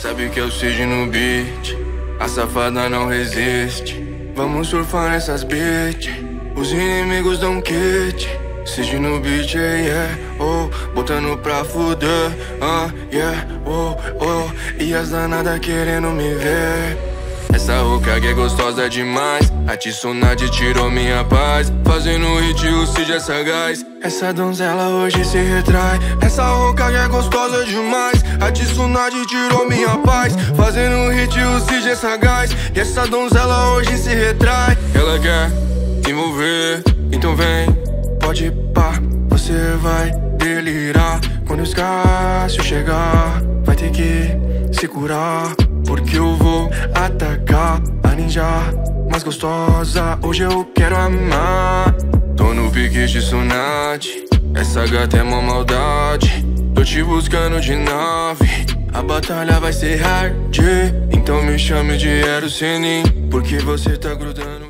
Sabe que eu seja no beat, a safada não resiste. Vamos surfar nessas beats, os inimigos dão kit. Seja no beat, yeah, yeah, oh, botando pra fuder, ah, yeah, oh, oh, e as danadas querendo me ver. Essa que é gostosa demais. A Tsunade tirou minha paz. Fazendo hit o Cid é sagaz. Essa donzela hoje se retrai. Essa que é gostosa demais. A Tsunade tirou minha paz. Fazendo hit o Cid é sagaz. E essa donzela hoje se retrai. Ela quer se envolver. Então vem, pode pá. Você vai delirar. Quando o Escácio chegar Vai ter que se curar. Porque eu vou atacar ninja mais gostosa. Hoje eu quero amar. Tô no pique de Sunat. Essa gata é uma maldade. Tô te buscando de nave. A batalha vai ser hard. Então me chame de Erosinin. Porque você tá grudando.